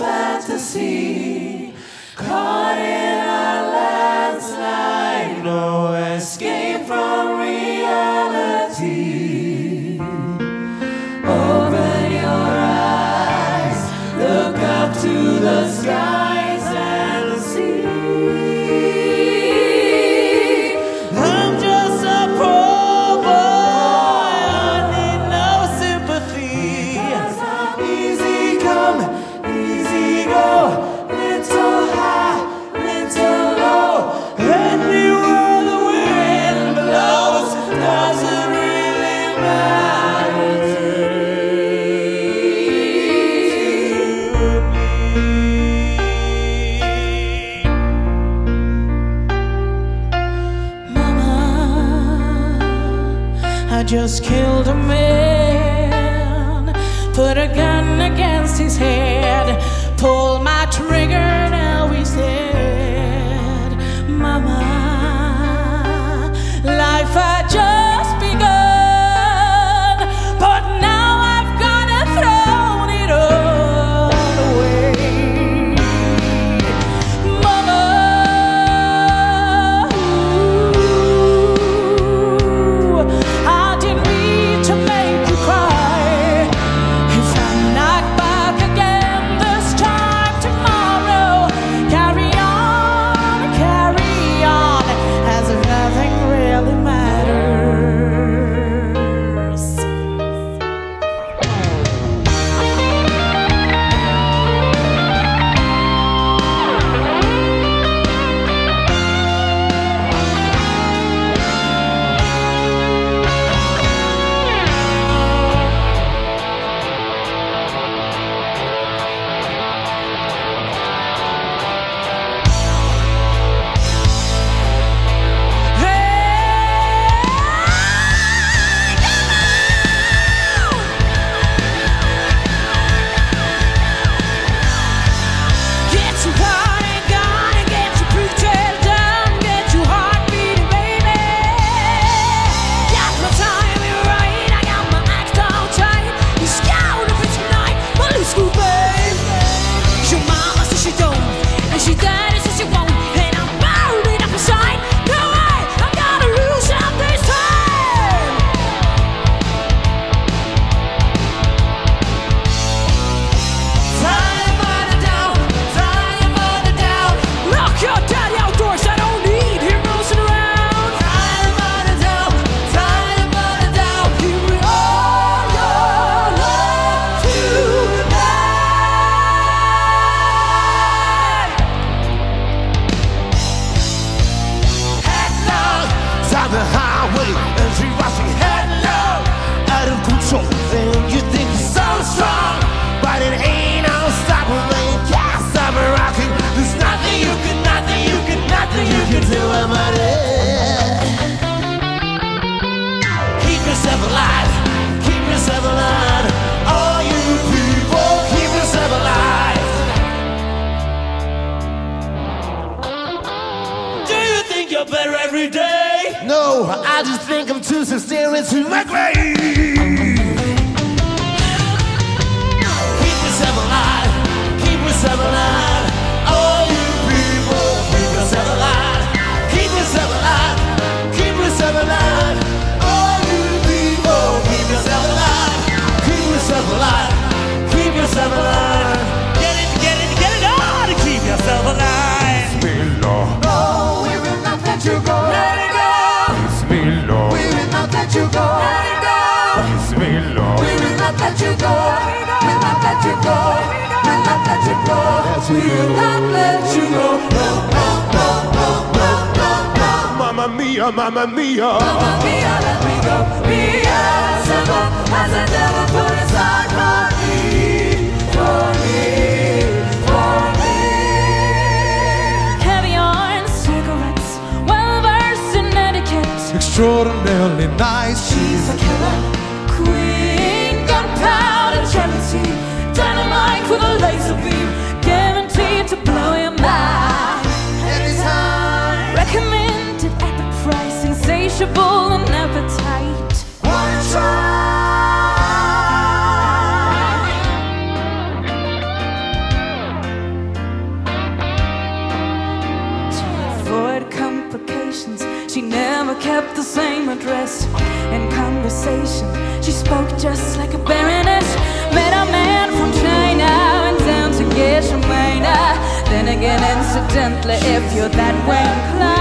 fantasy. just killed a man, put a gun against his head, pulled. I just think I'm too sincere into my grave. let you go. It go. It's me, We will not let you go. We will not let you go. We will not let you go. We will not let you go. No, no, no, no, no, no. Mamma mia, mamma mia. Mamma mia, let me go. Beelzebub as a devil put his heart for me, for me. extraordinarily nice. She's a killer queen, gunpowder jealousy, dynamite with a laser beam, guaranteed to blow your mind anytime. Recommended at the price, insatiable dress and conversation. She spoke just like a baroness. Met a man from China and down to Geisha Minah. Then again, incidentally, if you're that way inclined.